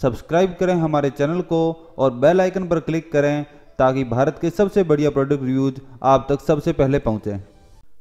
Subscribe करें हमारे channel को और बेल आइकन पर क्लिक करें ताकि भारत के सबसे बढ़िया प्रोडक्ट रिव्यूज़ आप तक सबसे पहले पहुँचे।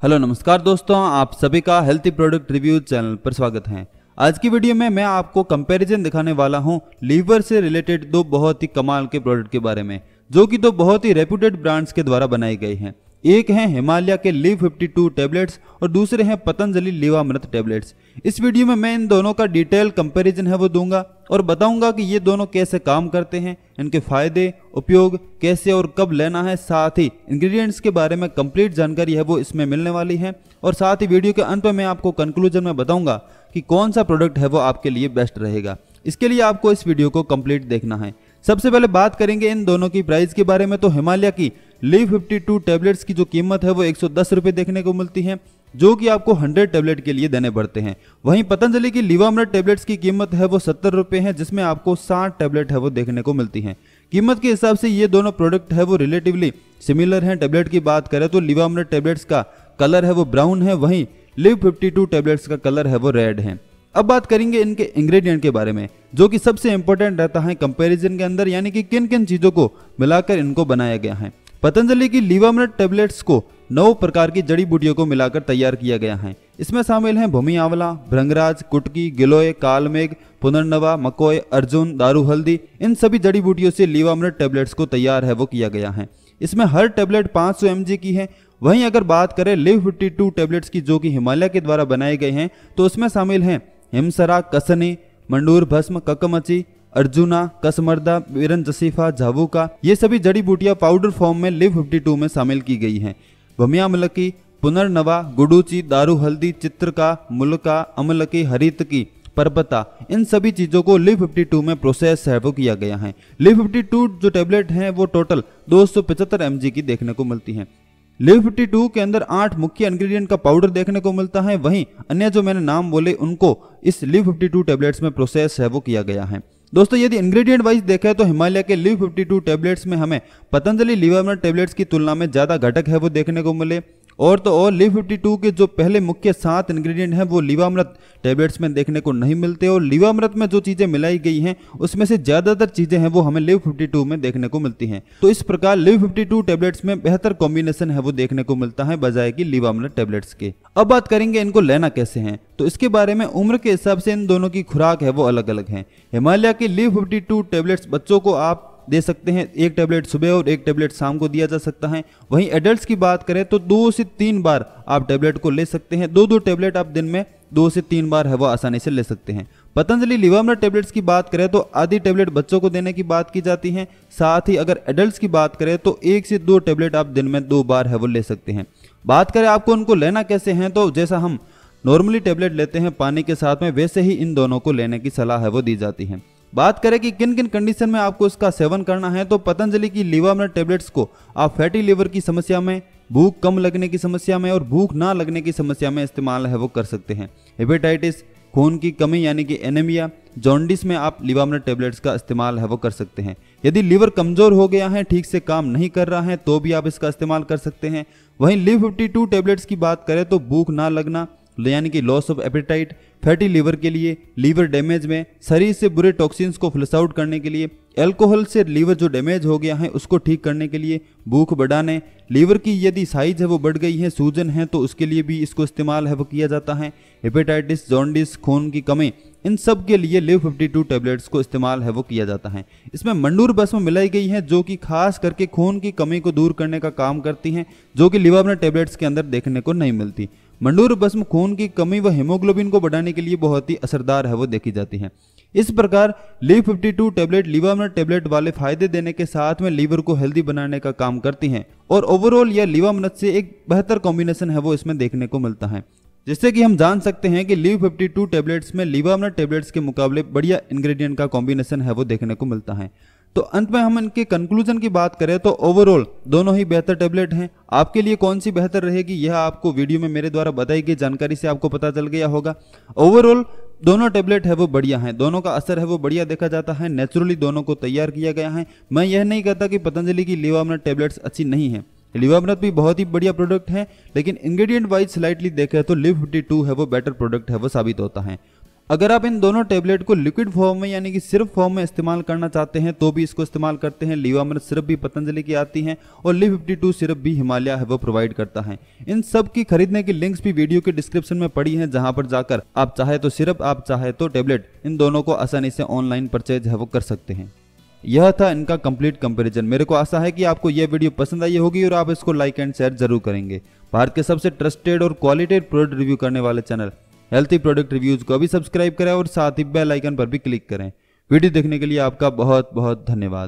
हेलो, नमस्कार दोस्तों, आप सभी का हेल्थी प्रोडक्ट रिव्यू चैनल पर स्वागत है। आज की वीडियो में मैं आपको कंपैरिजन दिखाने वाला हूँ लीवर से रिलेटेड दो बहुत ही कमाल के प्रोडक्ट के बारे में, जो कि दो बहुत ही रेप्यूटेड ब्रांड्स के द्वारा बनाई गई हैं। एक है हिमालय के लीव 52 टैबलेट्स और दूसरे हैं पतंजलि लीवामृत टैबलेट्स इस वीडियो में मैं इन दोनों का डिटेल कंपैरिजन है वो दूँगा और बताऊँगा कि ये दोनों कैसे काम करते हैं, इनके फ़ायदे, उपयोग, कैसे और कब लेना है, साथ ही इंग्रेडिएंट्स के बारे में कंप्लीट जानकारी है वो इसमें मिलने वाली है। और साथ ही वीडियो के अंत में मैं आपको कंक्लूजन में बताऊँगा कि कौन सा प्रोडक्ट है वो आपके लिए बेस्ट रहेगा। इसके लिए आपको इस वीडियो को कंप्लीट देखना है। सबसे पहले बात करेंगे इन दोनों की प्राइस के बारे में। तो हिमालय की ली 52 टैबलेट्स की जो कीमत है वो एक सौ देखने को मिलती है, जो कि आपको 100 टैबलेट के लिए देने पड़ते हैं। वहीं पतंजलि की लिवामृत टैबलेट्स की कीमत है वो सत्तर रुपये है, जिसमें आपको 60 टैबलेट है वो देखने को मिलती है। कीमत के हिसाब से ये दोनों प्रोडक्ट है वो रिलेटिवली सिमिलर हैं। टैबलेट की बात करें तो लिवामृत टैबलेट्स का कलर है वो ब्राउन है, वहीं लिव 52 टैबलेट्स का कलर है वो रेड है। अब बात करेंगे इनके इंग्रेडिएंट के बारे में, जो कि सबसे इंपॉर्टेंट रहता है कंपैरिजन के अंदर, यानी कि किन किन चीज़ों को मिलाकर इनको बनाया गया है। पतंजलि की लीवामृत टेबलेट्स को नौ प्रकार की जड़ी बूटियों को मिलाकर तैयार किया गया है। इसमें शामिल हैं भूमि आंवला भ्रंगराज कुटकी, गिलोय, कालमेघ, पुनर्नवा, मकोय, अर्जुन, दारू हल्दी, इन सभी जड़ी बूटियों से लीवामृत टेबलेट्स को तैयार है, वो किया गया है। इसमें हर टेबलेट 500 सौ की है। वहीं अगर बात करें लिव फिफ्टी टू टेबलेट्स की, जो कि हिमालय के द्वारा बनाए गए हैं तो उसमें शामिल हैं हिमसरा कसनी मंडूर भस्म ककमची अर्जुना कसमर्दा बीरन जसीफा झावुका ये सभी जड़ी बूटियाँ पाउडर फॉर्म में लिव 52 में शामिल की गई हैं भमिया भमियामलकी पुनर्नवा गुडूची दारू हल्दी चित्रका मुलका अमलकी हरित की परबता इन सभी चीज़ों को लिव 52 में प्रोसेस है वो किया गया है लिव 52 जो टेबलेट हैं वो टोटल दो सौ की देखने को मिलती हैं लिव 52 के अंदर आठ मुख्य इंग्रेडिएंट का पाउडर देखने को मिलता है। वहीं अन्य जो मैंने नाम बोले, उनको इस लिव 52 टेबलेट्स में प्रोसेस है, वो किया गया है। दोस्तों, यदि इंग्रेडिएंट वाइज देखें तो हिमालय के लिव 52 टैबलेट्स में हमें पतंजलि लिवर टैबलेट्स की तुलना में ज़्यादा घटक है, वो देखने को मिले। और तो और लिव 52 के जो पहले मुख्य सात इंग्रेडिएंट हैं, वो लीवामृत टैबलेट्स में देखने को नहीं मिलते और लीवामृत में जो चीज़ें मिलाई गई हैं, उसमें से ज़्यादातर चीज़ें हैं, वो हमें लिव 52 में देखने को मिलती हैं। तो इस प्रकार लिव 52 टैबलेट्स में बेहतर कॉम्बिनेशन है, वो देखने को मिलता है बजाय की लीवामृत टैबलेट्स के। अब बात करेंगे इनको लेना कैसे है। तो इसके बारे में उम्र के हिसाब से इन दोनों की खुराक है, वो अलग अलग है। हिमालय की लिव फिफ्टी टैबलेट्स बच्चों को आप दे सकते हैं। एक टेबलेट सुबह और एक टैबलेट शाम को दिया जा सकता है। वहीं एडल्ट्स की बात करें तो दो से तीन बार आप टैबलेट को ले सकते हैं। दो दो टेबलेट आप दिन में दो से तीन बार है वह आसानी से ले सकते हैं। पतंजलि लिवामर टेबलेट्स की बात करें तो आधी टैबलेट बच्चों को देने की बात की जाती है। साथ ही अगर एडल्ट्स की बात करें तो एक से दो टैबलेट आप दिन में दो बार है, वो ले सकते हैं। बात करें आपको उनको लेना कैसे हैं तो जैसा हम नॉर्मली टेबलेट लेते हैं, पानी के साथ में वैसे ही इन दोनों को लेने की सलाह है, वो दी जाती है। बात करें कि किन किन कंडीशन में आपको इसका सेवन करना है तो पतंजलि की लीवामृत टेबलेट्स को आप फैटी लीवर की समस्या में, भूख कम लगने की समस्या में और भूख ना लगने की समस्या में इस्तेमाल है, वो कर सकते हैं। हेपेटाइटिस खून की कमी यानी कि एनेमिया जॉन्डिस में आप लिवामृत टेबलेट्स का इस्तेमाल है, वो कर सकते हैं। यदि लीवर कमज़ोर हो गया है, ठीक से काम नहीं कर रहा है तो भी आप इसका इस्तेमाल कर सकते हैं। वहीं लिव 52 टेबलेट्स की बात करें तो भूख ना लगना यानी कि loss of appetite fatty liver के लिए लीवर डैमेज में, शरीर से बुरे टॉक्सिन्स को फ्लस आउट करने के लिए एल्कोहल से लीवर जो डैमेज हो गया है उसको ठीक करने के लिए भूख बढ़ाने लीवर की यदि साइज़ है वो बढ़ गई है, सूजन है तो उसके लिए भी इसको इस्तेमाल है वो किया जाता है। हेपेटाइटिस जॉन्डिस खून की कमी, इन सब के लिए लिव 52 टैबलेट्स को इस्तेमाल है वो किया जाता है। इसमें मंडूर भस्म मिलाई गई है जो कि खास करके खून की कमी को दूर करने का काम करती हैं, जो कि लिवर टेबलेट्स के अंदर देखने को नहीं मिलती। मंडूर भस्म खून की कमी व हेमोग्लोबिन को बढ़ाने के लिए बहुत ही असरदार है, वो देखी जाती है। इस प्रकार लीव 52 टेबलेट लीवामर टेबलेट वाले फ़ायदे देने के साथ में लीवर को हेल्दी बनाने का काम करती हैं। और ओवरऑल यह लीवामृत से एक बेहतर कॉम्बिनेशन है, वो इसमें देखने को मिलता है। जिससे कि हम जान सकते हैं कि लीव 52 टेबलेट्स में लीवामर टेबलेट्स के मुकाबले बढ़िया इंग्रेडिएंट का कॉम्बिनेशन है, वो देखने को मिलता है। तो अंत में हम इनके कंक्लूजन की बात करें तो ओवरऑल दोनों ही बेहतर टेबलेट हैं। आपके लिए कौन सी बेहतर रहेगी, यह आपको वीडियो में मेरे द्वारा बताई गई जानकारी से आपको पता चल गया होगा। ओवरऑल दोनों टेबलेट है, वो बढ़िया हैं। दोनों का असर है, वो बढ़िया देखा जाता है। नेचुरली दोनों को तैयार किया गया है। मैं यह नहीं कहता कि पतंजलि की लिवामृत टेबलेट्स अच्छी नहीं है। लिवामृत भी बहुत ही बढ़िया प्रोडक्ट है, लेकिन इंग्रेडिएंट वाइज स्लाइटली देखें तो लिव फिफ्टी है, वो बेटर प्रोडक्ट है, वो साबित होता है। अगर आप इन दोनों टेबलेट को लिक्विड फॉर्म में, यानी कि सिर्फ़ फॉर्म में इस्तेमाल करना चाहते हैं तो भी इसको इस्तेमाल करते हैं। लीवामृत सिर्फ़ भी पतंजलि की आती है और ली फिफ्टी टू सिर्फ़ भी हिमालय है, वो प्रोवाइड करता है। इन सब की खरीदने की लिंक्स भी वीडियो के डिस्क्रिप्शन में पड़ी है, जहाँ पर जाकर आप चाहे तो सिर्फ़, आप चाहे तो टेबलेट इन दोनों को आसानी से ऑनलाइन परचेज है, वो कर सकते हैं। यह था इनका कंप्लीट कंपैरिजन मेरे को आशा है कि आपको यह वीडियो पसंद आई होगी और आप इसको लाइक एंड शेयर ज़रूर करेंगे। भारत के सबसे ट्रस्टेड और क्वालिटेड प्रोडक्ट रिव्यू करने वाले चैनल हेल्थी प्रोडक्ट रिव्यूज़ को भी सब्सक्राइब करें और साथ ही बेल आइकन पर भी क्लिक करें। वीडियो देखने के लिए आपका बहुत बहुत धन्यवाद।